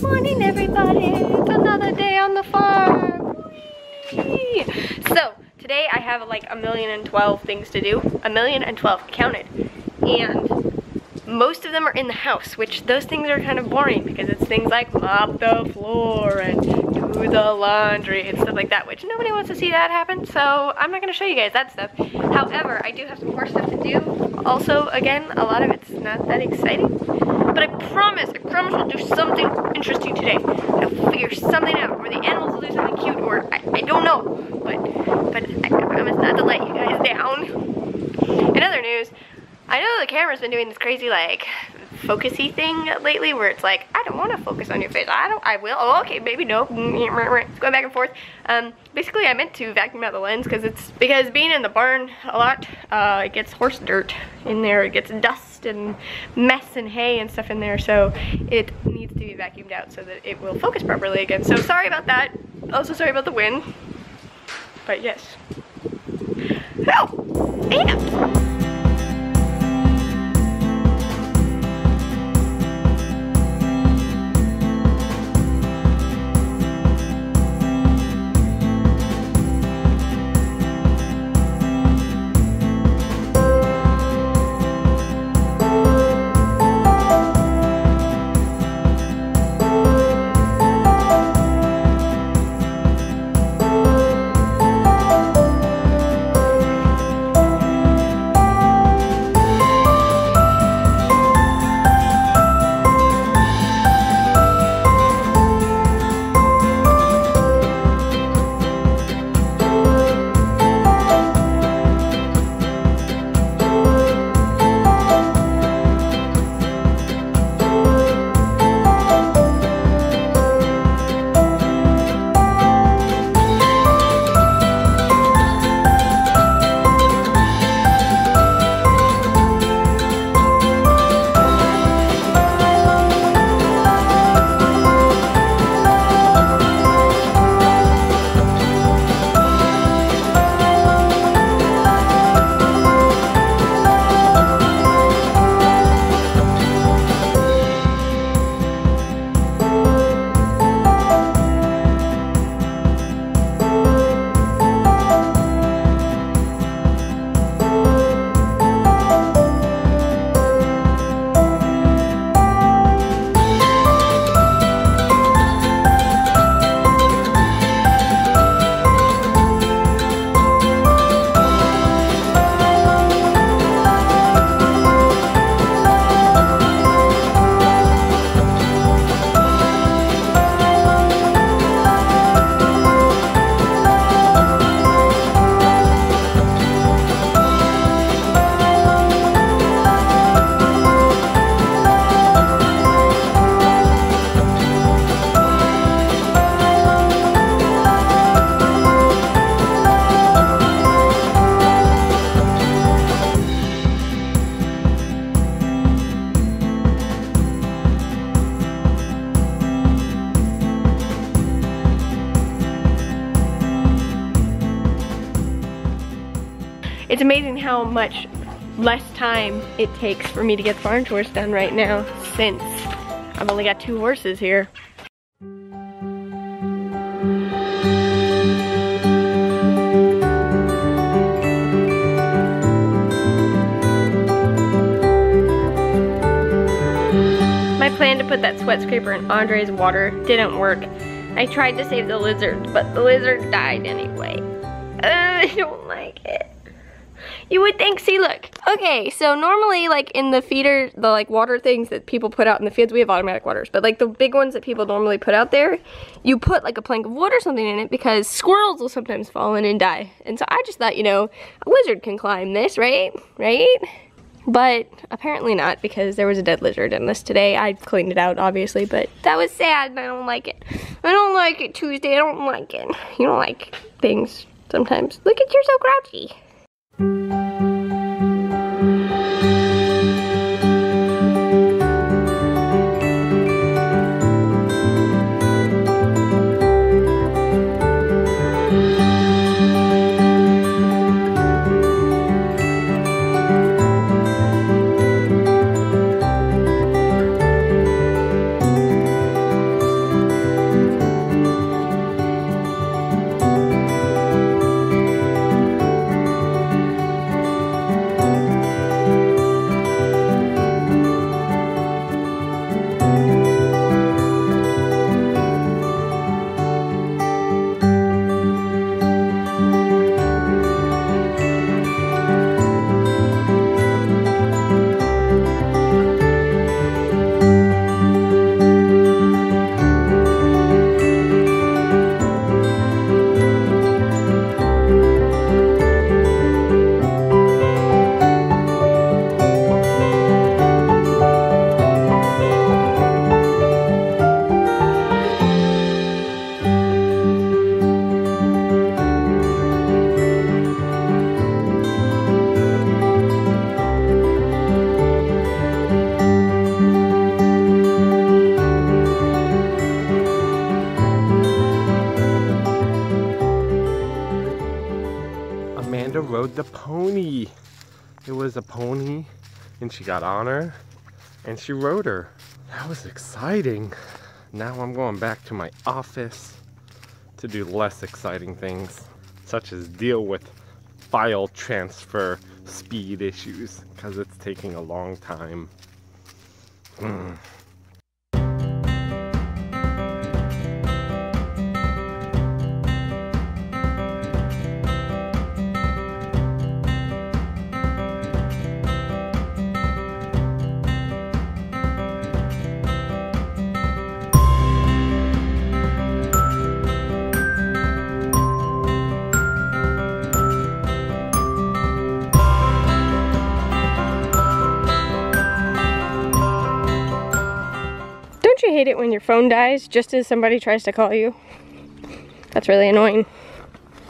Morning, everybody. It's another day on the farm. So, today I have like a million and twelve things to do. A million and twelve counted. And most of them are in the house, which those things are kind of boring because it's things like mop the floor and do the laundry and stuff like that, which nobody wants to see that happen. So I'm not gonna show you guys that stuff. However, I do have some more stuff to do. Also, again, a lot of it's not that exciting. But I promise, I promise we'll do something interesting today. I'll figure something out, or the animals will do something cute, or I, I don't know. But but I, I promise not to let you guys down. In other news, I know the camera's been doing this crazy like focusy thing lately where it's like, I don't want to focus on your face. I don't, I will. Oh, okay, maybe no. It's going back and forth. Um, basically, I meant to vacuum out the lens because it's, because being in the barn a lot, uh, it gets horse dirt in there. It gets dust and mess and hay and stuff in there. So it needs to be vacuumed out so that it will focus properly again. So sorry about that. Also sorry about the wind. But yes. Oh, and It's amazing how much less time it takes for me to get the barn chores done right now since I've only got two horses here. My plan to put that sweat scraper in Andre's water didn't work. I tried to save the lizard, but the lizard died anyway. Uh, I don't like it. You would think, see look. Okay, so normally like in the feeder, the like water things that people put out in the fields, we have automatic waters, but like the big ones that people normally put out there, you put like a plank of wood or something in it because squirrels will sometimes fall in and die. And so I just thought, you know, a lizard can climb this, right? Right? But apparently not because there was a dead lizard in this today. I cleaned it out obviously, but that was sad I don't like it. I don't like it Tuesday, I don't like it. You don't like things sometimes. Look at you're so grouchy. It was a pony and she got on her and she rode her. That was exciting. Now I'm going back to my office to do less exciting things, such as deal with file transfer speed issues because it's taking a long time. Mm. Hate it when your phone dies just as somebody tries to call you? That's really annoying.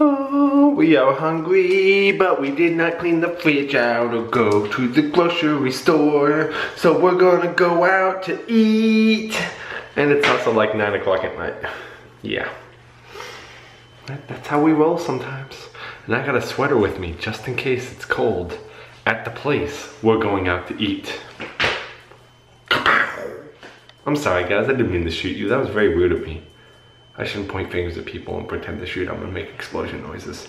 Oh, we are hungry, but we did not clean the fridge out or go to the grocery store. So we're gonna go out to eat. And it's also like 9 o'clock at night. Yeah. That- That's how we roll sometimes. And I got a sweater with me just in case it's cold. At the place, we're going out to eat. I'm sorry guys, I didn't mean to shoot you. That was very rude of me. I shouldn't point fingers at people and pretend to shoot. I'm gonna make explosion noises.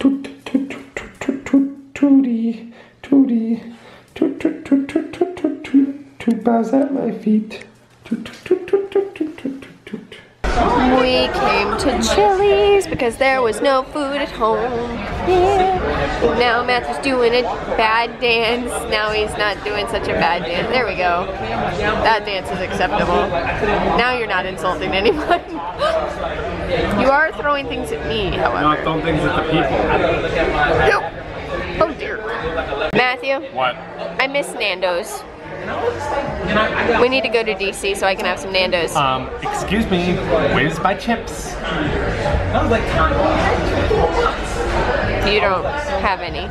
Toot toot toot toot toot toot tootie tootie toot toot toot toot toot toot toot toot bows at my feet. Toot toot toot toot toot toot toot toot toot. We came to Chili's because there was no food at home. Yeah. Now Matthew's doing a bad dance. Now he's not doing such a bad dance. There we go. That dance is acceptable. Now you're not insulting anyone. you are throwing things at me, however. Not throwing things at the people. Oh dear. Matthew, What? I miss Nando's. We need to go to DC so I can have some Nando's. Um, excuse me, where's my chips? You don't have any.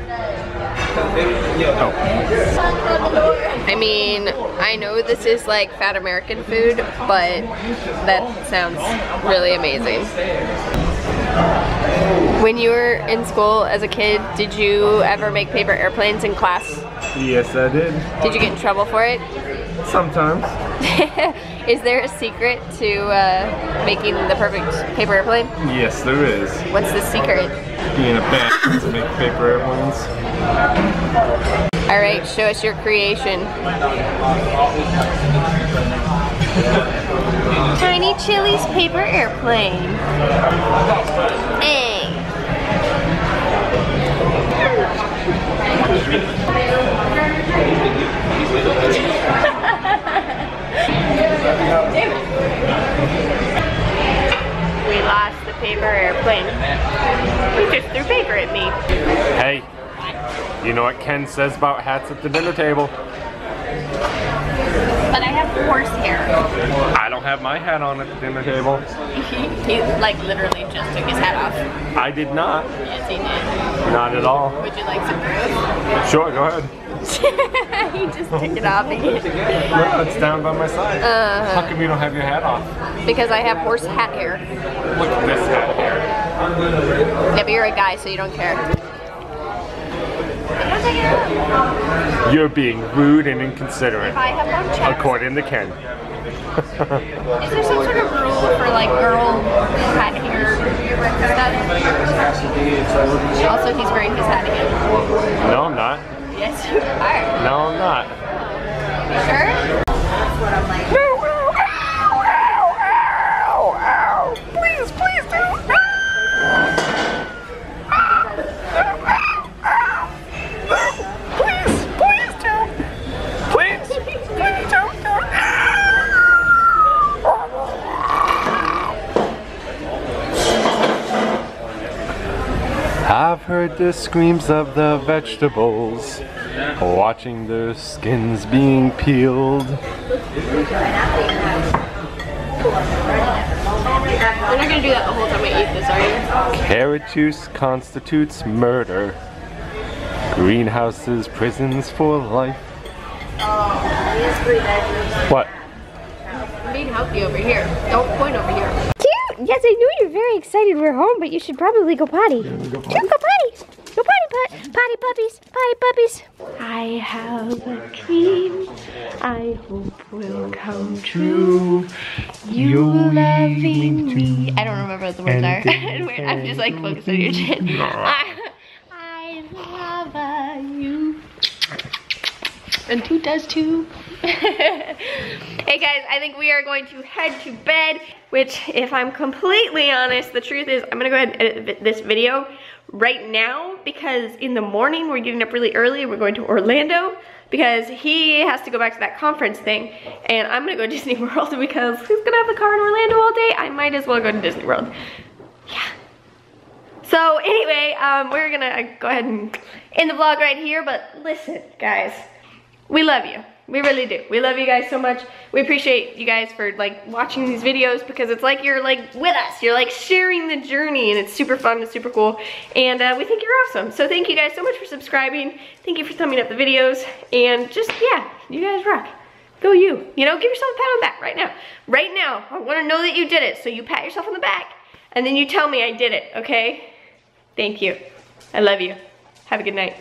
Oh, I mean, I know this is like fat American food, but that sounds really amazing. When you were in school as a kid, did you ever make paper airplanes in class? Yes I did. Did you get in trouble for it? Sometimes. is there a secret to uh, making the perfect paper airplane? Yes, there is. What's the secret? Being a band to make paper airplanes. All right, show us your creation. Tiny Chili's paper airplane. Says about hats at the dinner table? But I have horse hair. I don't have my hat on at the dinner table. he like literally just took his hat off. I did not. Yes, he did. Not at all. Would you like some proof? Sure, go ahead. he just took it off. No, it's down by my side. Uh, How come you don't have your hat off? because I have horse hat hair. Look at this hat here. Yeah, but you're a guy, so you don't care. You're being rude and inconsiderate, I have one check. according to Ken. Is there some sort of rule for like girl hat hair stuff? Also, he's wearing his hat again. No, I'm not. Yes, you are. No, I'm not. You sure? Please, please heard the screams of the vegetables, watching their skins being peeled. You're not gonna do that the whole time we eat this, are you? Carrot juice constitutes murder. Greenhouses, prisons for life. Oh, what? I'm being healthy over here. Don't point over here. Yes, I knew you're very excited we're home, but you should probably go potty. Cute, go potty! Go potty! Potty puppies, potty puppies. I have a dream I hope will come true. You loving me. I don't remember what the words are. I'm just like focused on your chin. I, I love you. And two does too. hey guys, I think we are going to head to bed, which if I'm completely honest, the truth is I'm gonna go ahead and edit this video right now because in the morning we're getting up really early. We're going to Orlando because he has to go back to that conference thing and I'm gonna go to Disney World because who's gonna have the car in Orlando all day? I might as well go to Disney World. Yeah. So anyway, um, we're gonna go ahead and end the vlog right here, but listen, guys, we love you. We really do. We love you guys so much. We appreciate you guys for like watching these videos because it's like you're like with us. You're like sharing the journey and it's super fun and super cool. And uh, we think you're awesome. So thank you guys so much for subscribing. Thank you for thumbing up the videos. And just, yeah, you guys rock. Go you. You know, give yourself a pat on the back right now. Right now, I want to know that you did it. So you pat yourself on the back and then you tell me I did it, okay? Thank you. I love you. Have a good night.